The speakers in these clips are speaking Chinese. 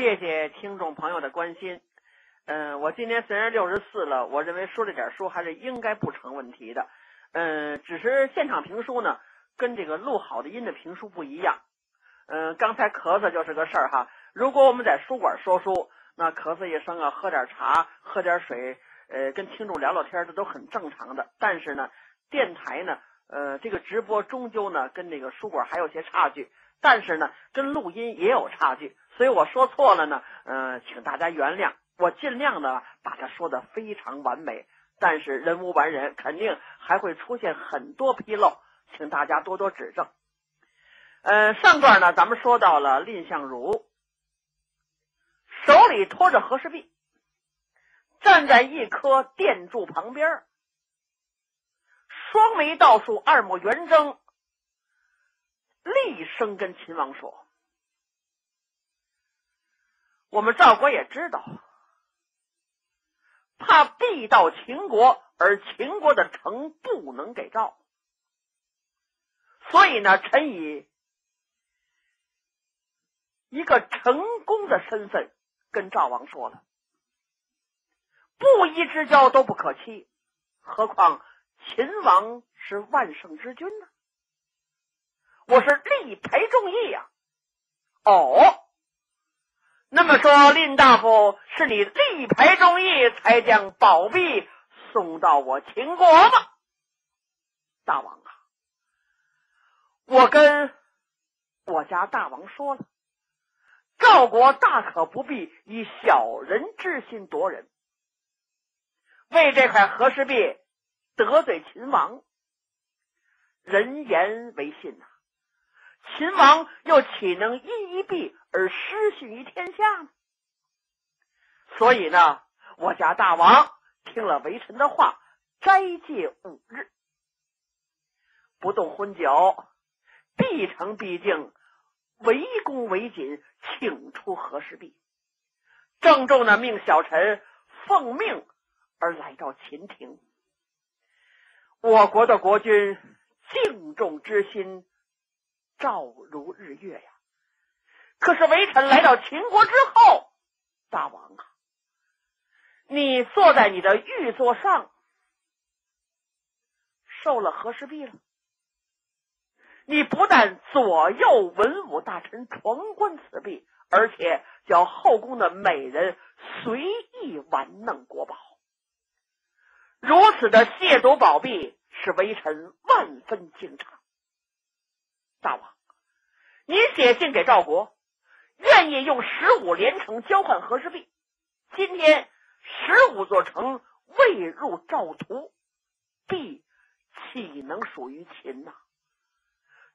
谢谢听众朋友的关心。嗯，我今年虽然六十四了，我认为说这点书还是应该不成问题的。嗯，只是现场评书呢，跟这个录好的音的评书不一样。嗯，刚才咳嗽就是个事儿哈。如果我们在书馆说书，那咳嗽一声啊，喝点茶，喝点水，呃，跟听众聊聊天，这都很正常的。但是呢，电台呢，呃，这个直播终究呢，跟那个书馆还有些差距。但是呢，跟录音也有差距，所以我说错了呢，嗯，请大家原谅，我尽量的把它说的非常完美。但是人无完人，肯定还会出现很多纰漏，请大家多多指正。嗯，上段呢，咱们说到了蔺相如手里托着和氏璧，站在一棵电柱旁边，双眉倒竖，二目圆睁。厉声跟秦王说：“我们赵国也知道，怕必到秦国，而秦国的城不能给赵，所以呢，臣以一个成功的身份跟赵王说了，不义之交都不可欺，何况秦王是万圣之君呢？”我是力排众议呀！哦，那么说，蔺大夫是你力排众议，才将宝璧送到我秦国吗？大王啊，我跟我家大王说了，赵国大可不必以小人之心夺人，为这块和氏璧得罪秦王，人言为信呐。秦王又岂能因一璧而失信于天下呢？所以呢，我家大王听了微臣的话，斋戒五日，不动荤酒，必成必敬，围恭围谨，请出和氏璧，郑重的命小臣奉命而来到秦庭。我国的国君敬重之心。照如日月呀！可是微臣来到秦国之后，大王啊，你坐在你的玉座上，受了和氏璧了。你不但左右文武大臣闯观此璧，而且叫后宫的美人随意玩弄国宝，如此的亵渎宝璧，使微臣万分惊诧。大王，你写信给赵国，愿意用十五连城交换和氏璧。今天十五座城未入赵图，璧岂能属于秦呐？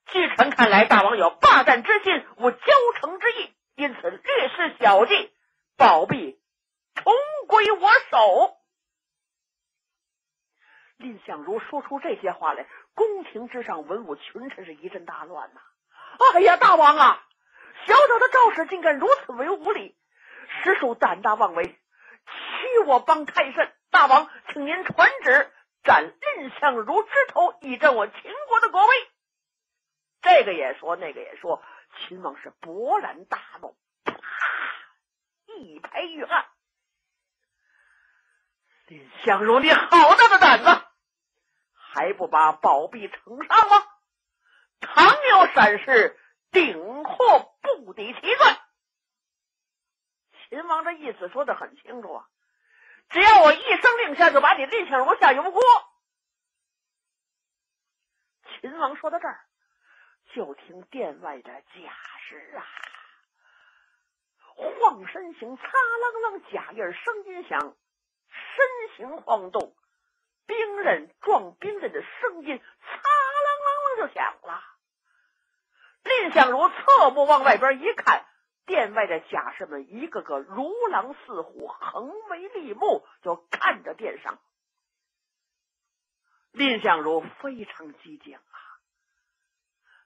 据臣看来，大王有霸占之心，无交城之意，因此略施小计，宝璧重归我手。蔺相如说出这些话来。宫廷之上，文武群臣是一阵大乱呐！哎呀，大王啊，小小的赵氏竟敢如此为无礼，实属胆大妄为，欺我帮太甚！大王，请您传旨斩蔺相如之头，以振我秦国的国威。这个也说，那个也说，秦王是勃然大怒，啪，一拍玉案：“蔺相如，你好大的胆子！”还不把宝璧呈上吗？倘有闪失，顶或不抵其罪。秦王这意思说的很清楚啊，只要我一声令下，就把你蔺相如下油锅。秦王说到这儿，就听殿外的甲士啊，晃身形，擦啷啷，甲印声音响，身形晃动。兵刃撞兵刃的声音，嚓啷啷啷就响了。蔺相如侧目往外边一看，殿外的甲士们一个个如狼似虎，横眉立目，就看着殿上。蔺相如非常机警啊，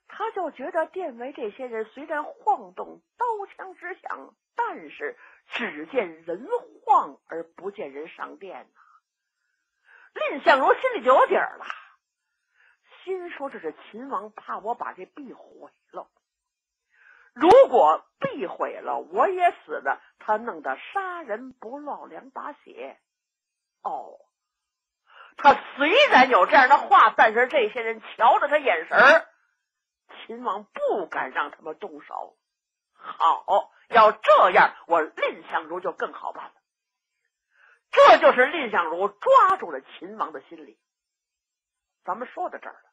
他就觉得殿外这些人虽然晃动，刀枪直响，但是只见人晃而不见人上殿呐。蔺相如心里就有底儿了，心说：“这是秦王怕我把这璧毁了。如果璧毁了，我也死了。他弄得杀人不落两把血。哦，他虽然有这样的话，但是这些人瞧着他眼神，秦王不敢让他们动手。好，要这样，我蔺相如就更好办了。这就是蔺相如抓住了秦王的心理。咱们说到这儿了，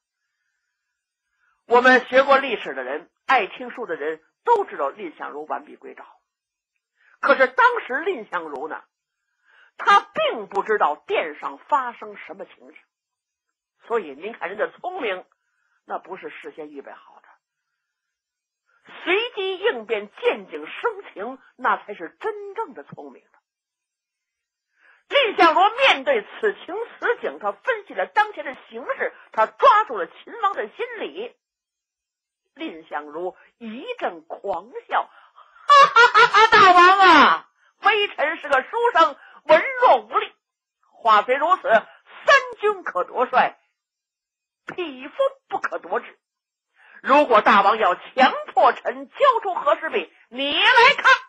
我们学过历史的人，爱听书的人都知道蔺相如完璧归赵。可是当时蔺相如呢，他并不知道殿上发生什么情形，所以您看人家聪明，那不是事先预备好的，随机应变、见景生情，那才是真正的聪明。蔺相如面对此情此景，他分析了当前的形势，他抓住了秦王的心理。蔺相如一阵狂笑，哈哈哈哈！大王啊，微臣是个书生，文弱无力。话虽如此，三军可夺帅，匹夫不可夺志。如果大王要强迫臣交出和氏璧，你来看。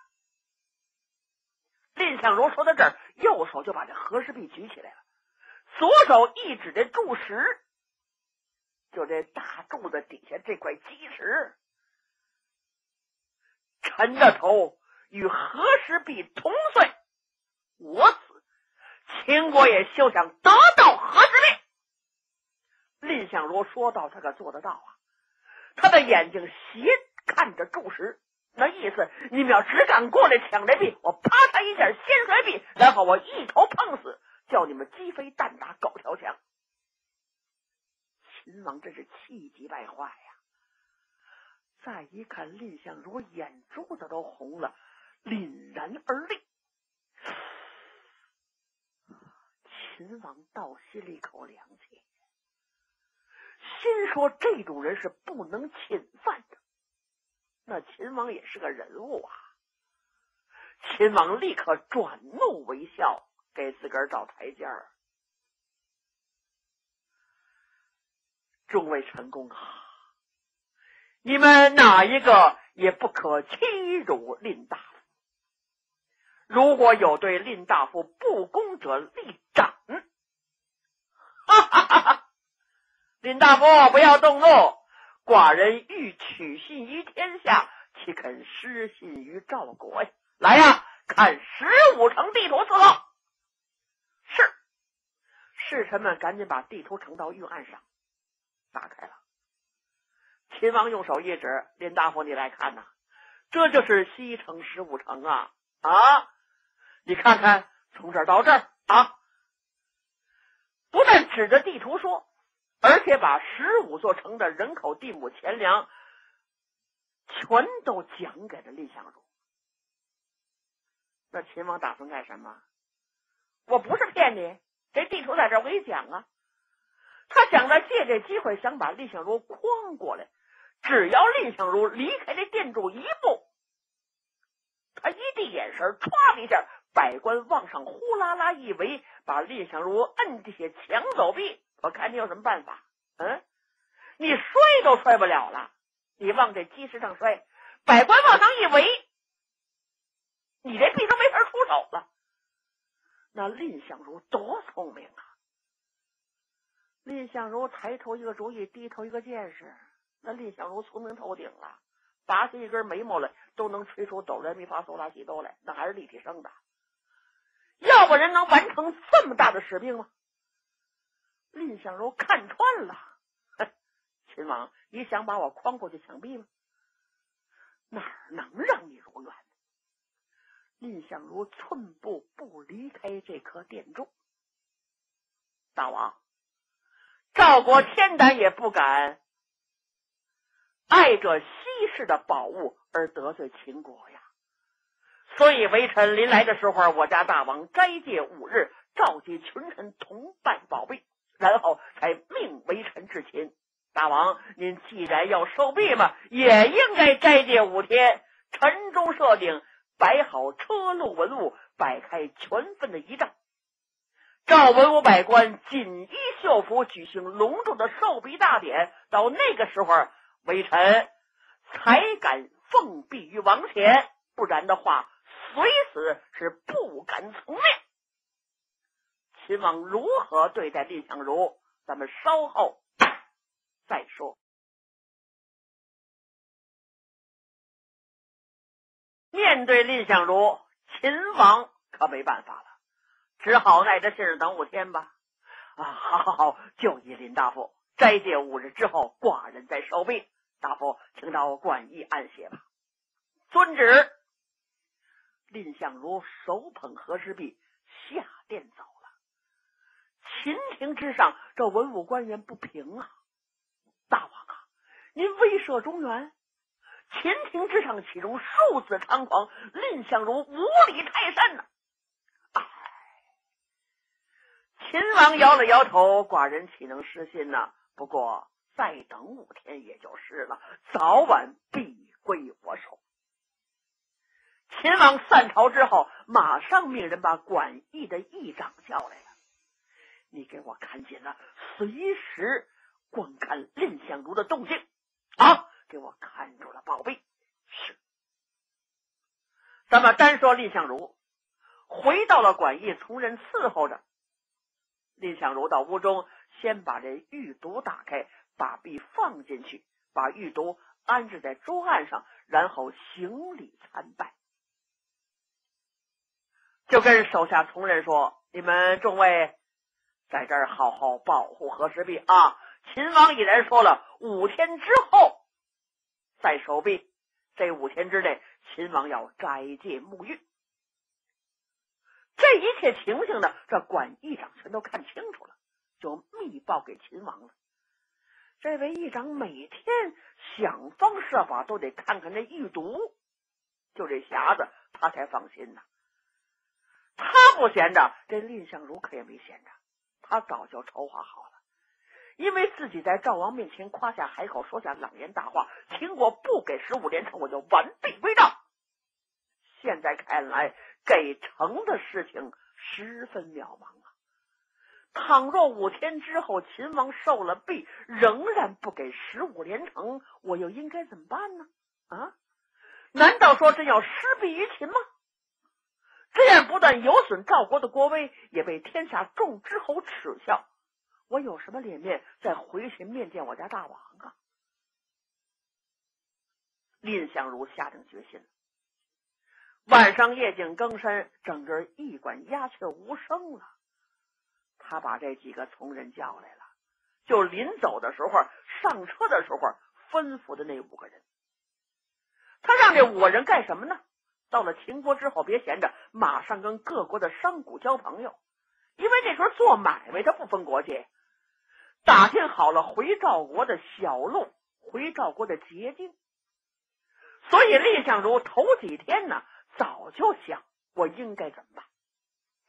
蔺相如说到这儿。右手就把这和氏璧举起来了，左手一指这柱石，就这大柱子底下这块基石，臣的头与和氏璧同岁，我死，秦国也休想得到和氏璧。蔺相如说到，他可做得到啊！他的眼睛斜看着柱石。那意思，你们要只敢过来抢这币，我啪嚓一下先摔币，然后我一头碰死，叫你们鸡飞蛋打，狗跳墙。秦王真是气急败坏呀！再一看蔺相如，眼珠子都红了，凛然而立。秦王倒吸了一口凉气，心说：这种人是不能侵犯的。那秦王也是个人物啊！秦王立刻转怒为笑，给自个儿找台阶儿。众位臣工啊，你们哪一个也不可欺辱蔺大夫。如果有对蔺大夫不公者，立斩！哈哈哈哈！蔺大夫不要动怒。寡人欲取信于天下，岂肯失信于赵国呀？来呀，看十五城地图伺候。是，侍臣们赶紧把地图呈到御案上，打开了。秦王用手一指：“林大夫，你来看呐，这就是西城十五城啊！啊，你看看，从这儿到这儿啊，不但指着地图说。”而且把十五座城的人口、地亩、钱粮，全都讲给了蔺相如。那秦王打算干什么？我不是骗你，这地图在这，我给你讲啊。他想着借这机会，想把蔺相如诓过来。只要蔺相如离开这殿柱一步，他一闭眼神，唰一下，百官往上呼啦啦一围，把蔺相如摁地下抢走币。我看你有什么办法？嗯，你摔都摔不了了，你往这基石上摔，百官往上一围，你这币都没法出手了。那蔺相如多聪明啊！蔺相如抬头一个主意，低头一个见识，那蔺相如聪明透顶了，拔下一根眉毛来都能吹出哆来咪发嗦拉西哆来，那还是立体声的。要不人能完成这么大的使命吗？蔺相如看穿了，秦王，你想把我诓过去枪毙吗？哪能让你如愿？蔺相如寸步不离开这颗殿柱。大王，赵国天胆也不敢爱着西市的宝物而得罪秦国呀。所以微臣临来的时候，我家大王斋戒五日，召集群臣同拜宝贝。然后才命微臣至秦。大王，您既然要受币嘛，也应该斋戒五天。臣中设定摆好车路文物，摆开全份的仪仗，召文武百官锦衣绣服，举行隆重的授币大典。到那个时候，微臣才敢奉避于王前，不然的话，随时是不敢从命。秦王如何对待蔺相如，咱们稍后再说。面对蔺相如，秦王可没办法了，只好耐着性子等五天吧。啊，好好好，就依林大夫斋戒五日之后，寡人再收兵。大夫，请到馆驿安歇吧。遵旨。蔺相如手捧和氏璧下殿走。秦庭之上，这文武官员不平啊！大王啊，您威慑中原。秦庭之上，岂容庶子猖狂，蔺相如无礼太甚呐！唉，秦王摇了摇头，寡人岂能失信呢？不过再等五天也就是了，早晚必归我手。秦王散朝之后，马上命人把管驿的议长叫来。你给我赶紧了，随时观看蔺相如的动静啊！给我看住了宝贝。是，咱们单说蔺相如回到了馆驿，从人伺候着。蔺相如到屋中，先把这玉毒打开，把币放进去，把玉毒安置在桌案上，然后行礼参拜，就跟手下从人说：“你们众位在这儿好好保护和氏璧啊！秦王已然说了，五天之后。”在守备这五天之内，秦王要斋戒沐浴。这一切情形呢，这管议长全都看清楚了，就密报给秦王了。这位议长每天想方设法都得看看这玉毒，就这匣子，他才放心呐。他不闲着，这蔺相如可也没闲着，他早就筹划好了。因为自己在赵王面前夸下海口，说下冷言大话，秦国不给十五连城，我就完璧归赵。现在看来，给城的事情十分渺茫啊！倘若五天之后秦王受了弊，仍然不给十五连城，我又应该怎么办呢？啊？难道说真要失弊于秦吗？这样不但有损赵国的国威，也被天下众诸侯耻笑。我有什么脸面再回去面见我家大王啊？蔺相如下定决心，晚上夜景更深，整个驿馆鸦雀无声了。他把这几个从人叫来了，就临走的时候上车的时候吩咐的那五个人。他让这五个人干什么呢？到了秦国之后，别闲着，马上跟各国的商贾交朋友，因为这时候做买卖他不分国界。打听好了回赵国的小路，回赵国的捷径。所以蔺相如头几天呢，早就想我应该怎么办。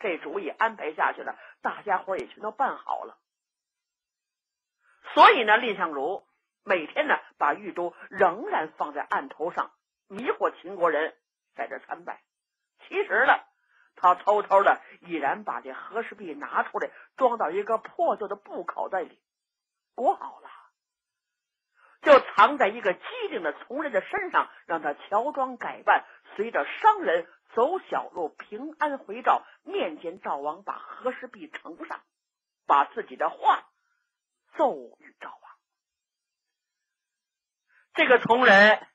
这主意安排下去了，大家伙也全都办好了。所以呢，蔺相如每天呢，把玉珠仍然放在案头上，迷惑秦国人在这参拜。其实呢，他偷偷的已然把这和氏璧拿出来，装到一个破旧的布口袋里。裹好了，就藏在一个机灵的从人的身上，让他乔装改扮，随着商人走小路，平安回赵，面见赵王，把和氏璧呈上，把自己的话奏与赵王。这个从人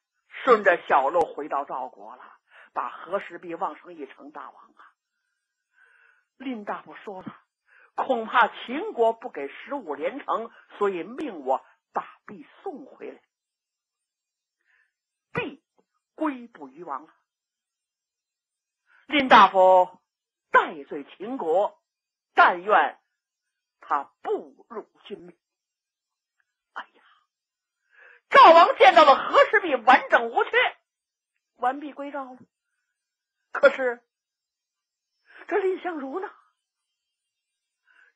顺着小路回到赵国了，把和氏璧望上一城，大王啊，林大夫说了。恐怕秦国不给十五连城，所以命我把璧送回来，璧归不于王。林大夫戴罪秦国，但愿他不辱君命。哎呀，赵王见到了和氏璧完整无缺，完璧归赵了。可是这蔺相如呢？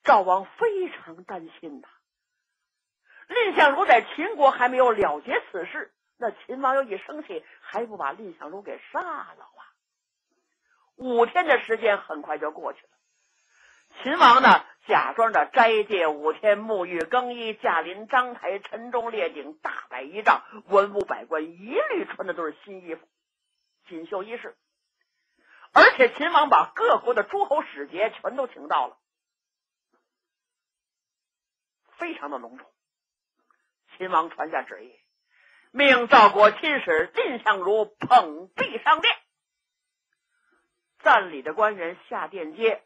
赵王非常担心呐。蔺相如在秦国还没有了结此事，那秦王又一生气，还不把蔺相如给杀了啊？五天的时间很快就过去了，秦王呢假装着斋戒五天，沐浴更衣，驾临章台，沉重列顶，大摆仪仗，文武百官一律穿的都是新衣服，锦绣衣饰。而且秦王把各国的诸侯使节全都请到了，非常的隆重。秦王传下旨意，命赵国亲使蔺相如捧璧上殿，赞礼的官员下殿阶。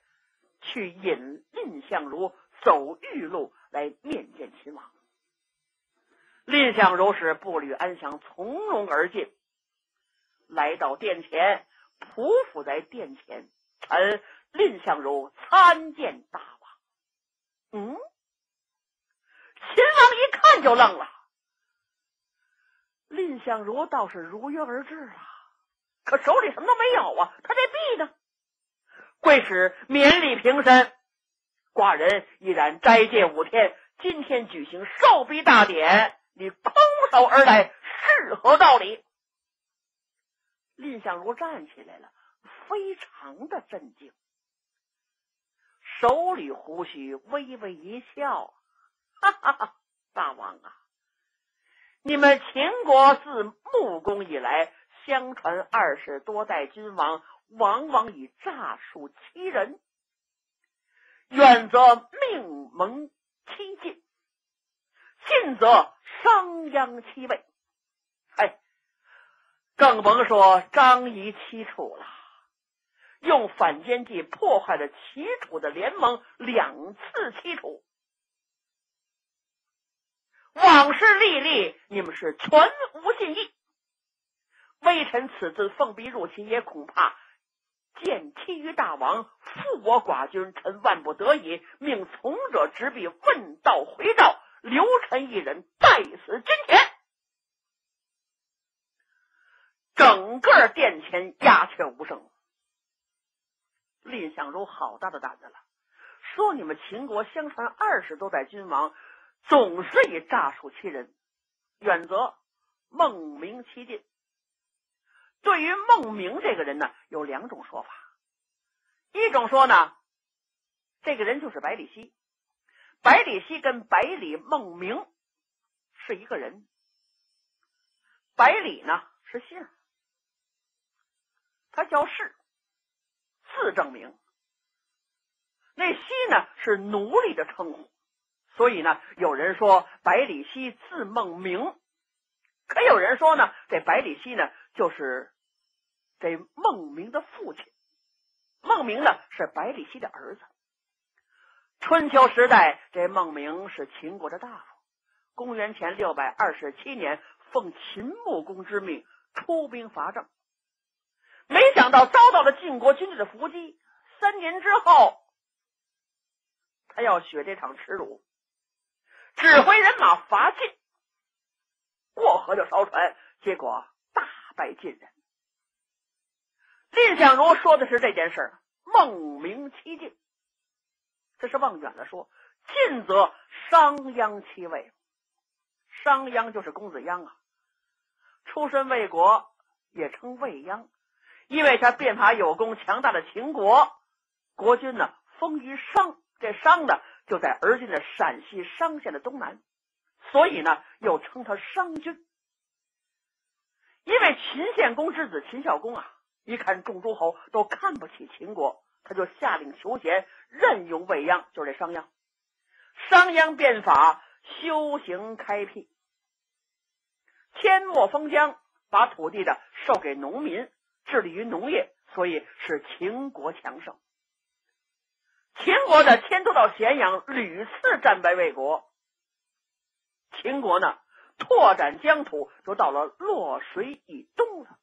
去引蔺相如走玉路来面见秦王。蔺相如是步履安详，从容而进，来到殿前，匍匐在殿前，臣蔺相如参见大王。嗯，秦王一看就愣了。蔺相如倒是如约而至了，可手里什么都没有啊，他这币呢？贵使免礼平身，寡人已然斋戒五天，今天举行受逼大典，你空手而来，是何道理？蔺相如站起来了，非常的震惊，手捋胡须，微微一笑，哈哈哈！大王啊，你们秦国自穆公以来，相传二十多代君王。往往以诈术欺人，远则命蒙欺晋，近则商鞅欺位。哎，更甭说张仪欺楚了，用反间计破坏了齐楚的联盟，两次欺楚。往事历历，你们是全无信义。微臣此次奉逼入秦，也恐怕。见其余大王负我寡君，臣万不得已，命从者执笔问道回诏，留臣一人代死军前。整个殿前鸦雀无声。蔺相如好大的胆子了，说你们秦国相传二十多代君王，总是以诈术欺人，远则孟明欺晋。对于孟明这个人呢，有两种说法。一种说呢，这个人就是百里奚，百里奚跟百里孟明是一个人。百里呢是姓，他叫氏，字正明。那奚呢是奴隶的称呼，所以呢，有人说百里奚字孟明。可有人说呢，这百里奚呢，就是这孟明的父亲。孟明呢，是百里奚的儿子。春秋时代，这孟明是秦国的大夫。公元前六百二十七年，奉秦穆公之命出兵伐郑，没想到遭到了晋国军队的伏击。三年之后，他要雪这场耻辱，指挥人马伐晋。过河就烧船，结果大败晋人。蔺相如说的是这件事孟明欺晋，这是往远了说；晋则商鞅欺魏。商鞅就是公子鞅啊，出身魏国，也称魏鞅，因为他变法有功，强大的秦国国君呢，封于商。这商呢，就在而今的陕西商县的东南。所以呢，又称他商君。因为秦献公之子秦孝公啊，一看众诸侯都看不起秦国，他就下令求贤，任用魏鞅，就是这商鞅。商鞅变法，修行开辟，阡陌封疆，把土地的授给农民，致力于农业，所以使秦国强盛。秦国的迁都到咸阳，屡次战败魏国。秦国呢，拓展疆土，就到了洛水以东了。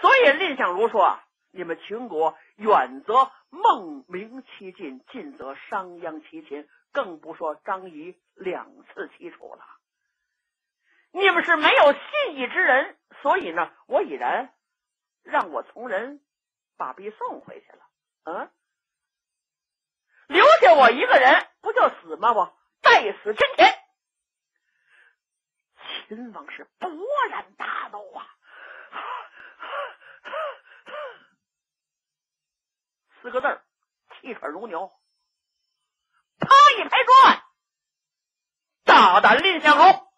所以蔺相如说啊，你们秦国远则孟明其晋，近则商鞅其秦，更不说张仪两次欺楚了。你们是没有信义之人，所以呢，我已然让我从人把币送回去了。嗯，留下我一个人，不就死吗？我待死之前。秦王是勃然大怒啊！四个字儿，气喘如牛。啪一拍桌，大胆蔺相侯！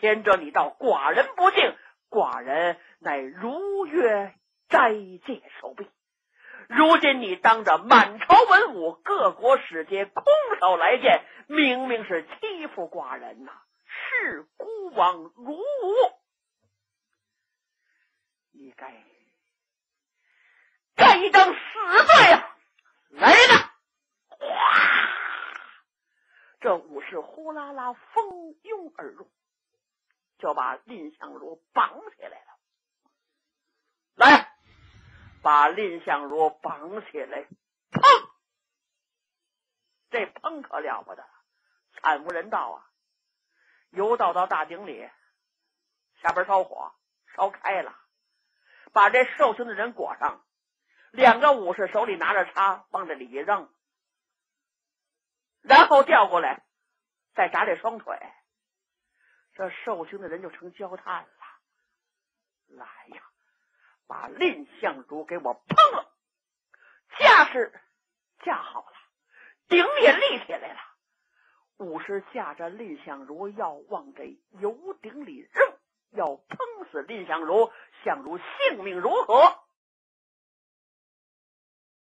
牵着你到寡人不敬，寡人乃如约斋戒守壁。如今你当着满朝文武、各国使节空手来见，明明是欺负寡人呐！视孤王如无，你该该一张死罪啊！来了，哗！这武士呼啦啦蜂拥而入，就把蔺相如绑起来了。来。把蔺相如绑起来，砰！这砰可了不得，惨无人道啊！游到到大井里，下边烧火，烧开了，把这受刑的人裹上。两个武士手里拿着叉，往这里一扔，然后调过来，再扎这双腿，这受刑的人就成焦炭了。来呀！把蔺相如给我烹了，架势架好了，顶也立起来了。武士架着蔺相如要往这油鼎里扔，要烹死蔺相如。相如性命如何？